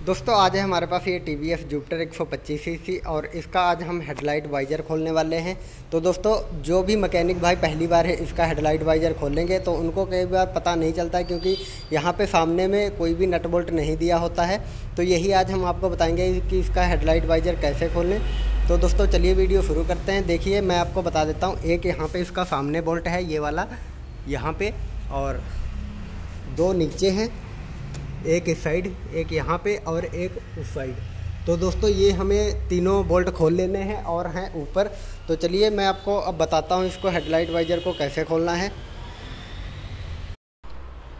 दोस्तों, आज है हमारे पास ये टी वी एस जुपिटर एक सौ और इसका आज हम हेडलाइट वाइजर खोलने वाले हैं। तो दोस्तों, जो भी मैकेनिक भाई पहली बार है, इसका हेडलाइट वाइजर खोलेंगे तो उनको कई बार पता नहीं चलता है क्योंकि यहाँ पे सामने में कोई भी नट बोल्ट नहीं दिया होता है। तो यही आज हम आपको बताएँगे कि इसका हेडलाइट वाइजर कैसे खोलें। तो दोस्तों, चलिए वीडियो शुरू करते हैं। देखिए, मैं आपको बता देता हूँ, एक यहाँ पर इसका सामने बोल्ट है, ये वाला यहाँ पर और दो नीचे हैं। एक इस साइड, एक यहाँ पे और एक उस साइड। तो दोस्तों, ये हमें तीनों बोल्ट खोल लेने हैं और हैं ऊपर। तो चलिए, मैं आपको अब बताता हूँ इसको हेडलाइट वाइजर को कैसे खोलना है।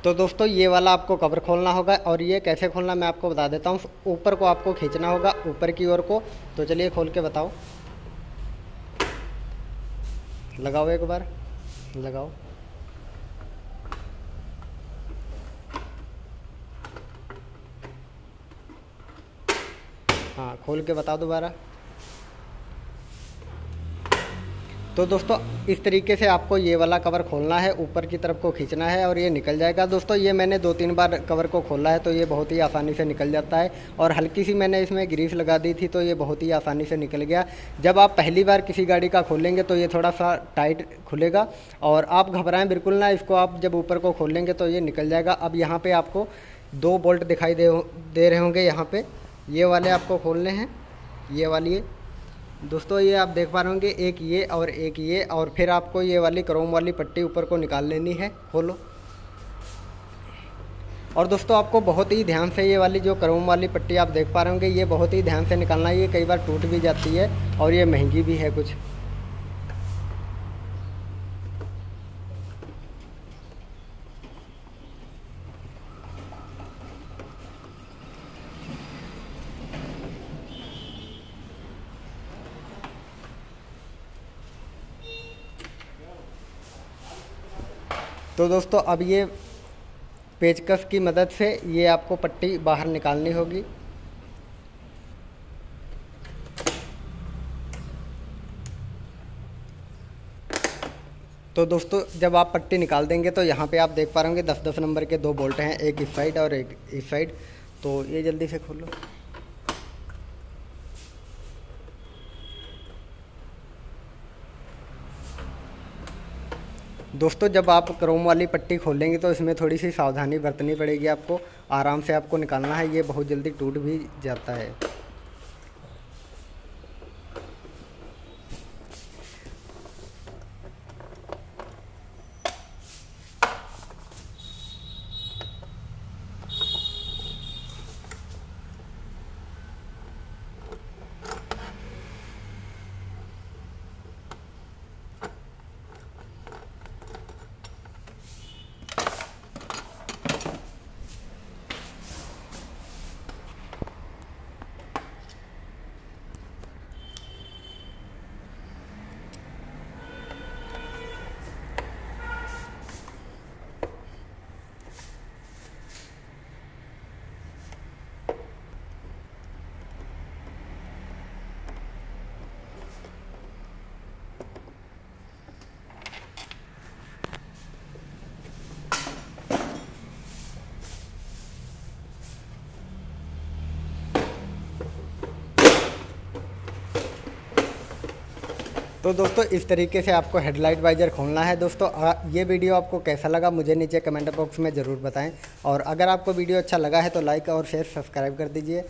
तो दोस्तों, ये वाला आपको कवर खोलना होगा और ये कैसे खोलना मैं आपको बता देता हूँ। ऊपर को आपको खींचना होगा, ऊपर की ओर को। तो चलिए, खोल के बताओ। लगाओ एक बार, लगाओ। हाँ खोल के बताओ दोबारा। तो दोस्तों, इस तरीके से आपको ये वाला कवर खोलना है, ऊपर की तरफ़ को खींचना है और ये निकल जाएगा। दोस्तों, ये मैंने दो तीन बार कवर को खोला है तो ये बहुत ही आसानी से निकल जाता है और हल्की सी मैंने इसमें ग्रीस लगा दी थी तो ये बहुत ही आसानी से निकल गया। जब आप पहली बार किसी गाड़ी का खोलेंगे तो ये थोड़ा सा टाइट खुलेगा और आप घबराएँ बिल्कुल ना, इसको आप जब ऊपर को खोलेंगे तो ये निकल जाएगा। अब यहाँ पर आपको दो बोल्ट दिखाई दे दे रहे होंगे यहाँ पर ये वाले आपको खोलने हैं, ये वाली दोस्तों, ये आप देख पा रहे होंगे, एक ये और एक ये, और फिर आपको ये वाली क्रोम वाली पट्टी ऊपर को निकाल लेनी है, खोलो। और दोस्तों, आपको बहुत ही ध्यान से ये वाली जो क्रोम वाली पट्टी आप देख पा रहे होंगे, ये बहुत ही ध्यान से निकालना, ये कई बार टूट भी जाती है, और ये महँगी भी है कुछ। तो दोस्तों, अब ये पेचकस की मदद से ये आपको पट्टी बाहर निकालनी होगी। तो दोस्तों, जब आप पट्टी निकाल देंगे तो यहाँ पे आप देख पा रहे होंगे दस दस नंबर के दो बोल्ट हैं, एक इस साइड और एक इस साइड। तो ये जल्दी से खोलो दोस्तों, जब आप क्रोम वाली पट्टी खोलेंगे तो इसमें थोड़ी सी सावधानी बरतनी पड़ेगी आपको। आराम से आपको निकालना है, ये बहुत जल्दी टूट भी जाता है। तो दोस्तों, इस तरीके से आपको हेडलाइट वाइजर खोलना है। दोस्तों ये वीडियो आपको कैसा लगा मुझे नीचे कमेंट बॉक्स में ज़रूर बताएँ। और अगर आपको वीडियो अच्छा लगा है तो लाइक और शेयर सब्सक्राइब कर दीजिए।